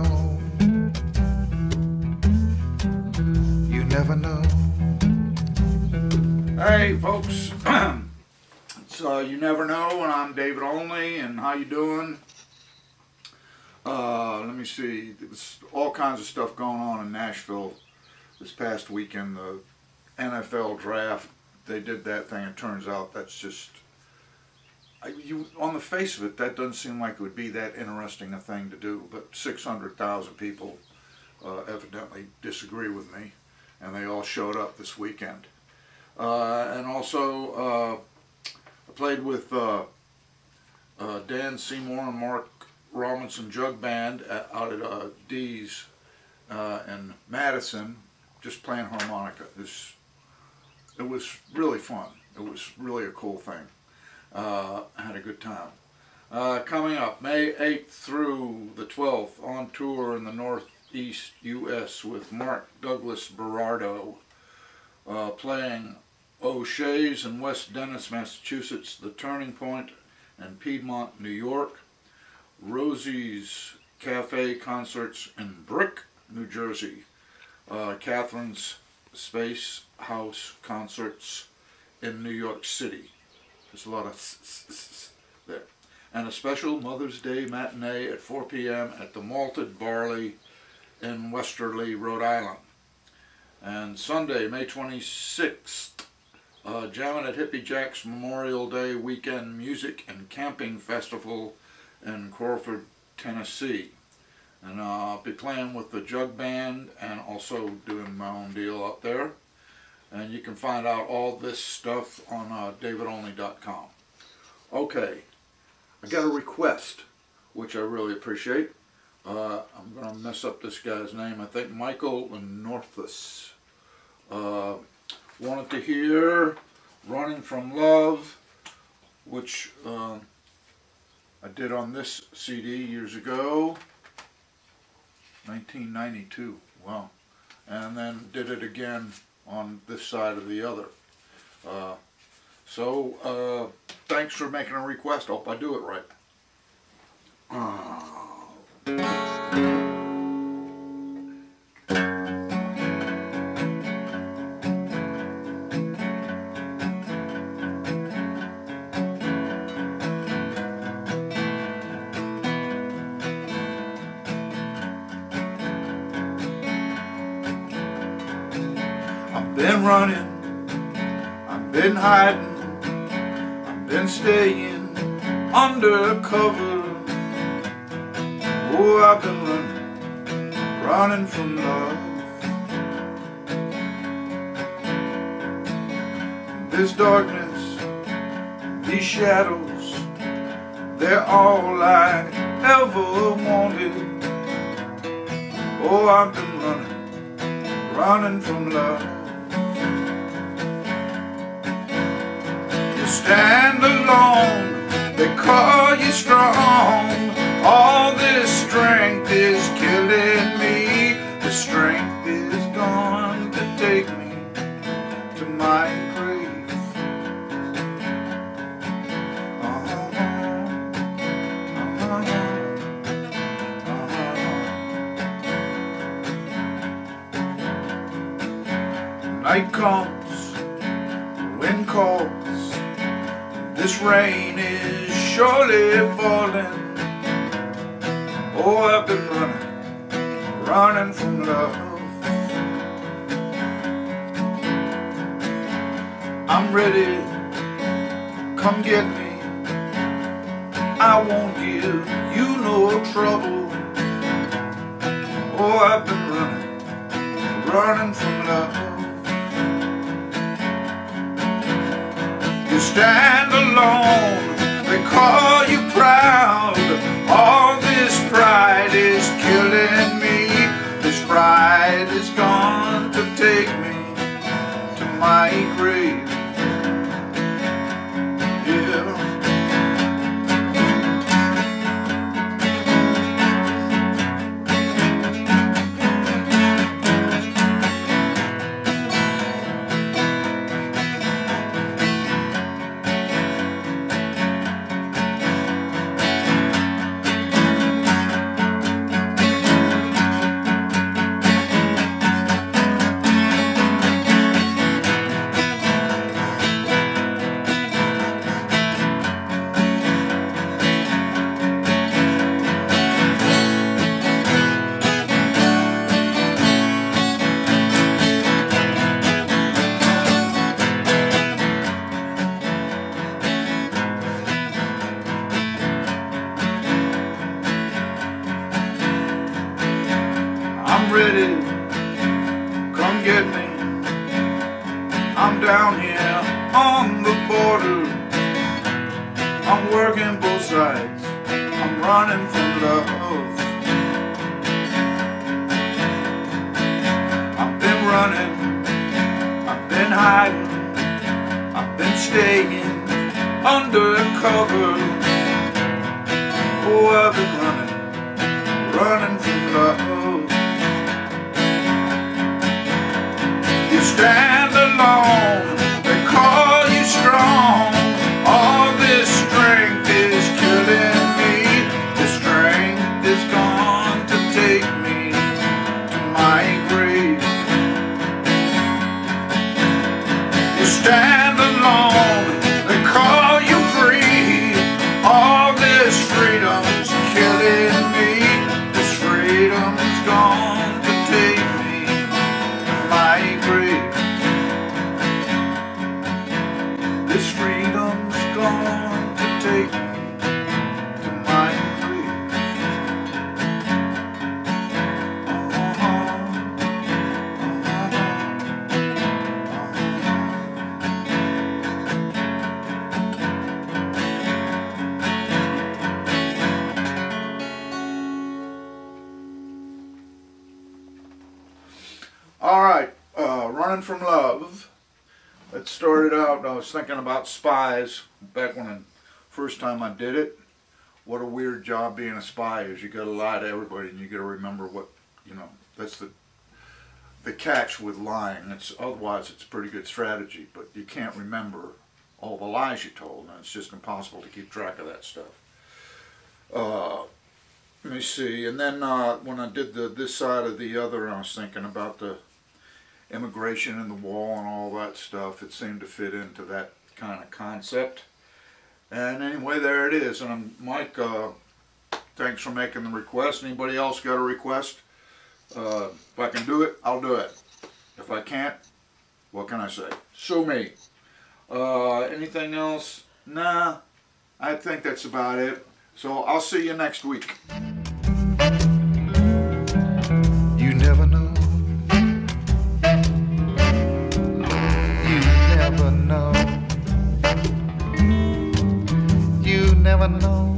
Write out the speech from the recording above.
know. You never know. Hey, folks. uh, you never know, and I'm David Olney. And how you doing? Uh, let me see. There's all kinds of stuff going on in Nashville this past weekend. The NFL draft. They did that thing. It turns out that's just. You on the face of it, that doesn't seem like it would be that interesting a thing to do. But 600,000 people uh, evidently disagree with me, and they all showed up this weekend. Uh, and also, uh, I played with uh, uh, Dan Seymour and Mark Robinson Jug Band out at uh, in Madison, just playing harmonica. This, it was really fun. It was really a cool thing. Uh, had a good time. Uh, coming up, May 8th through the 12th, on tour in the Northeast U.S. with Mark Douglas Berardo, uh, playing O'Shea's in West Dennis, Massachusetts, The Turning Point in Piermont, New York, Rosie's Cafe concerts in Brick, New Jersey, uh, Catherine's Space House concerts in New York City. There's a lot of there. And a special Mother's Day matinee at 4 p.m. at the Malted Barley in Westerly, Rhode Island. And Sunday, May 26th, uh, jamming at Hippie Jack's Memorial Day Weekend Music and Camping Festival in Crawford, Tennessee. And uh, I'll be playing with the Jug Band and also doing my own deal up there. And you can find out all this stuff on uh, davidolney.com. Okay, I got a request, which I really appreciate. Uh, I'm going to mess up this guy's name. I think Michael Northus uh, wanted to hear Running from Love, which uh, I did on this CD years ago, 1992. Wow. And then did it again on this side or the other. Uh, so, uh, thanks for making a request. Hope I do it right. I've been running, I've been hiding, I've been staying undercover. Oh, I've been running, running from love. This darkness, these shadows, they're all I ever wanted. Oh, I've been running, running from love. Stand alone, they call you strong. All this strength is killing me. The strength is gone to take me to my grave. Uh-huh. Uh-huh. Uh-huh. Night comes, wind calls, this rain is surely falling. Oh, I've been running, running from love. I'm ready, come get me. I won't give you no trouble. Oh, I've been running, running from love. Stand alone, they call you proud. Ready, come get me. I'm down here on the border. I'm working both sides. I'm running from love. I've been running. I've been hiding. I've been staying undercover. Oh, I've been running, running from love. Stand alone, right, uh, running from love. It started out. I was thinking about spies back when first time I did it. What a weird job being a spy is. You got to lie to everybody, and you got to remember what you know. That's the the catch with lying. It's otherwise it's a pretty good strategy, but you can't remember all the lies you told, and it's just impossible to keep track of that stuff. Uh, let me see. And then uh, when I did the this side or the other, I was thinking about the immigration and the wall and all that stuff. It seemed to fit into that kind of concept. And anyway, there it is. And I'm, Mike, uh, thanks for making the request. Anybody else got a request? Uh, if I can do it, I'll do it. If I can't, what can I say? Sue me. Uh, anything else? Nah, I think that's about it. So I'll see you next week. Never know.